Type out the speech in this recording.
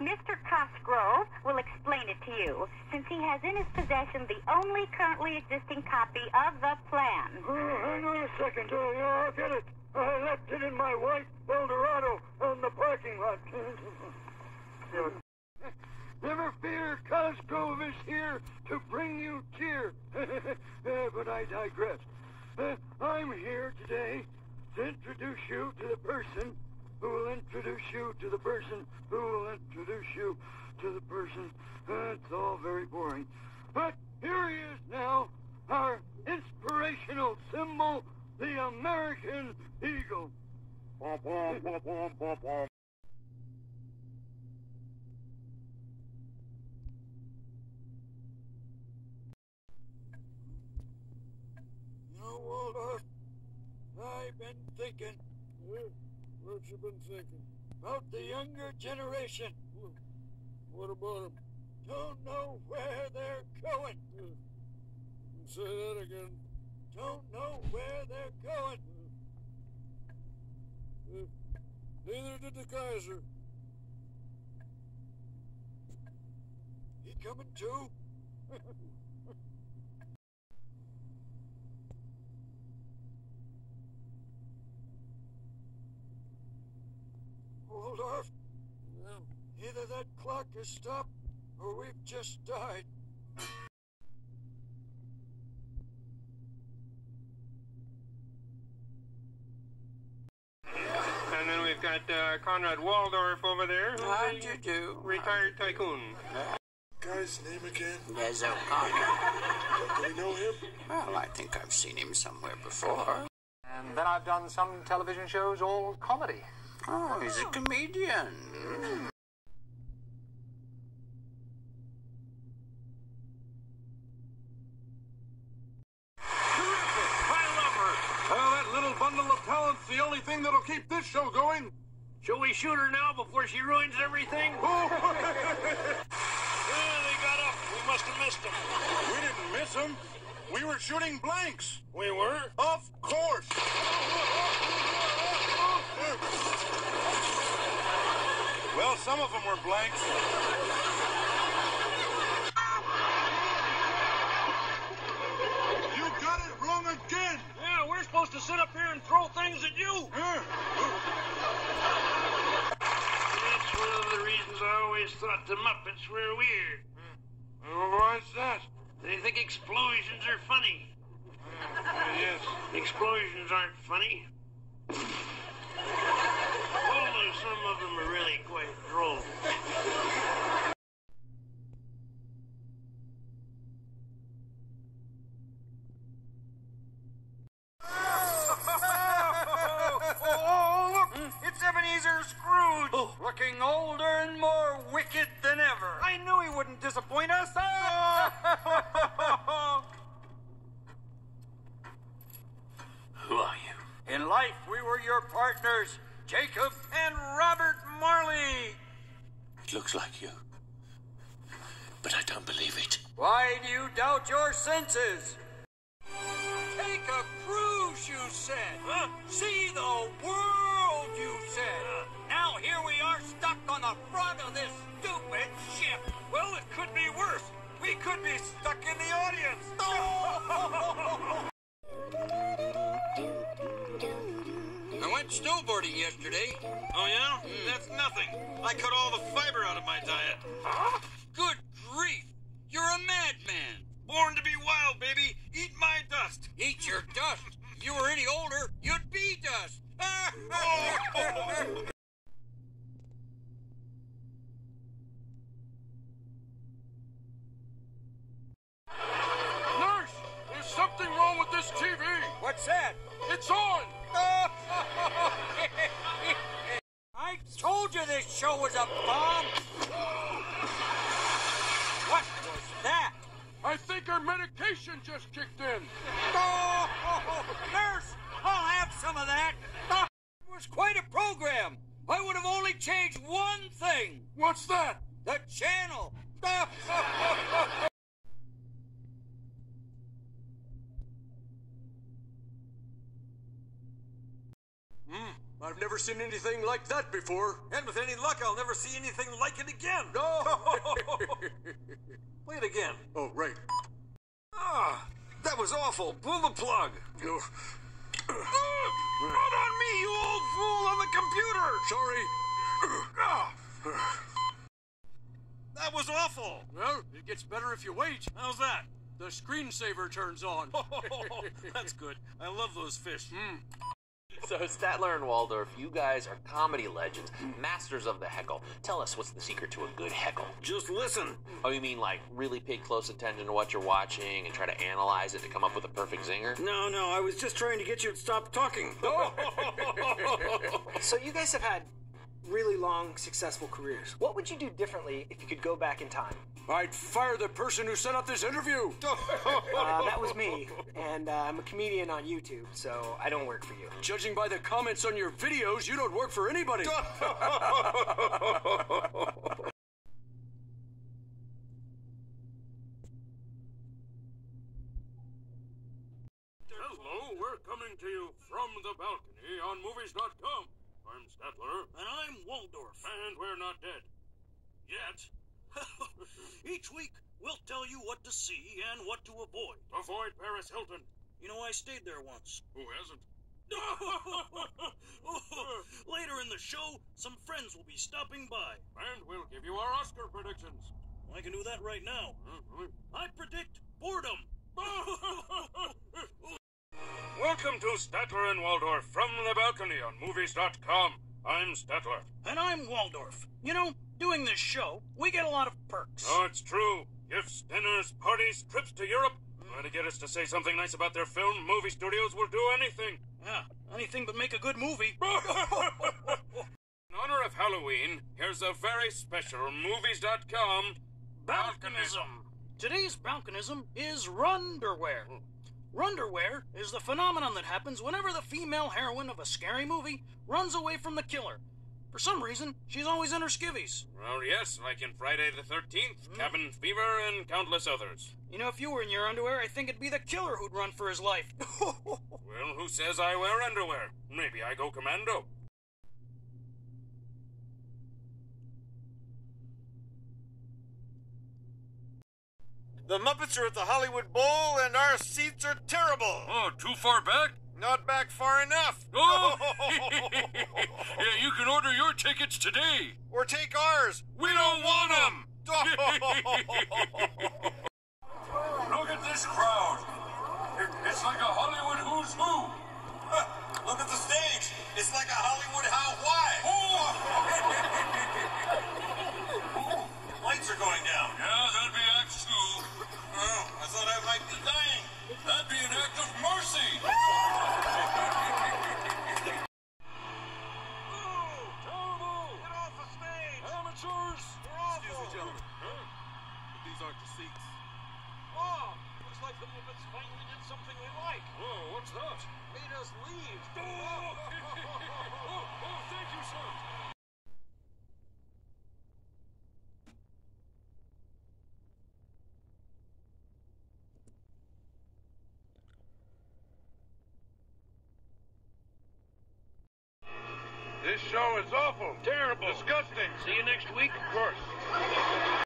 Mr. Cosgrove will explain it to you, since he has in his possession the only currently existing copy of the plan. Oh, hang on a second. Oh, yeah, I'll get it. I left it in my white Eldorado on the parking lot. Never fear, Cosgrove is here to bring you cheer. but I digress. Uh, I'm here today to introduce you to the person who will introduce you to the person who will introduce you to the person. It's all very boring. But here he is now, our inspirational symbol, the American Eagle. You know, Waldorf, I've been thinking. What you been thinking? About the younger generation. What about them? Don't know where they're going. Say that again. Don't know where they're going. Neither did the Kaiser. He coming too? Waldorf, Yeah. either that clock has stopped or we've just died. And then we've got uh, Conrad Waldorf over there. who's How'd you do? Retired tycoon. Guy's name again? Des O'Connor. Do we know him? Well, I think I've seen him somewhere before. And then I've done some television shows, all comedy. Oh, he's a comedian. I love her. Well, that little bundle of talent's the only thing that'll keep this show going. Shall we shoot her now before she ruins everything? Oh, Yeah, they got up. We must have missed them. we didn't miss him. We were shooting blanks. We were? Of course. Well, some of them were blanks. You got it wrong again. Yeah, we're supposed to sit up here and throw things at you. Huh? That's one of the reasons I always thought the Muppets were weird. Why's that? They think explosions are funny. yes. Explosions aren't funny. Although some of them are really quite droll. Oh, look! It's Ebenezer Scrooge! Oh. Looking older and more wicked than ever. I knew he wouldn't disappoint us. Ah! Who are you? In life, we were your partners, Jacob and Robert Marley. It looks like you. But I don't believe it. Why do you doubt your senses? Take a cruise, you said. See the world, you said. Now here we are stuck on the front of this stupid ship. Well, it could be worse. We could be stuck in the audience. I yesterday. Oh, yeah? Hmm. That's nothing. I cut all the fiber out of my diet. Good grief! You're a madman! Born to be wild, baby! Eat my dust! Eat your dust? If you were any older, you'd be dust! Nurse, there's something wrong with this TV. What's that? It's on. I told you this show was a bomb! What was that? I think our medication just kicked in. Oh, nurse, I'll have some of that. It was quite a program. I would have only changed one thing. What's that? The channel. I've never seen anything like that before. And with any luck, I'll never see anything like it again. No! Play it again. oh, right. Ah, that was awful. Pull the plug. Ah, not on me, you old fool on the computer. sorry. Ah. That was awful. Well, it gets better if you wait. How's that? The screensaver turns on. That's good. I love those fish. So, Statler and Waldorf, you guys are comedy legends, masters of the heckle. Tell us what's the secret to a good heckle. Just listen. Oh, you mean like really pay close attention to what you're watching and try to analyze it to come up with a perfect zinger? No, no, I was just trying to get you to stop talking. Oh. So you guys have had really long, successful careers. What would you do differently if you could go back in time? I'd fire the person who set up this interview. Uh, that was me, and uh, I'm a comedian on YouTube, so I don't work for you. Judging by the comments on your videos, you don't work for anybody. Hello, we're coming to you from the balcony on Movies.com. I'm Statler. And I'm Waldorf. And we're not dead. Yet. Each week, we'll tell you what to see and what to avoid. Avoid Paris Hilton. You know, I stayed there once. Who hasn't? Later in the show, some friends will be stopping by. And we'll give you our Oscar predictions. I can do that right now. Mhm. I predict boredom. Welcome to Statler and Waldorf from the balcony on Movies.com. I'm Statler. and I'm Waldorf. You know, doing this show, we get a lot of perks. Oh, it's true. Gifts, dinners, parties, trips to Europe. Try to get us to say something nice about their film. Movie studios will do anything. Yeah, anything but make a good movie. In honor of Halloween, here's a very special Movies.com Balconism. Today's balconism is runderwear. Runderwear is the phenomenon that happens whenever the female heroine of a scary movie runs away from the killer. For some reason, she's always in her skivvies. Well, yes, like in Friday the 13th, hmm. Cabin Fever, and countless others. You know, if you were in your underwear, I think it'd be the killer who'd run for his life. Well, who says I wear underwear? Maybe I go commando. The Muppets are at the Hollywood Bowl, and our seats are terrible. Oh, too far back? Not back far enough. Oh! yeah, you can order your tickets today. or take ours. We don't want them. Look at this crowd. It- it's like a Hollywood who's who. Look at the stage. It's like a Hollywood aren't the seats. Oh, looks like the Muppets finally did something we like. Oh, what's that? Made us leave. Oh, oh, oh, thank you, sir. This show is awful. Terrible. Disgusting. See you next week, of course.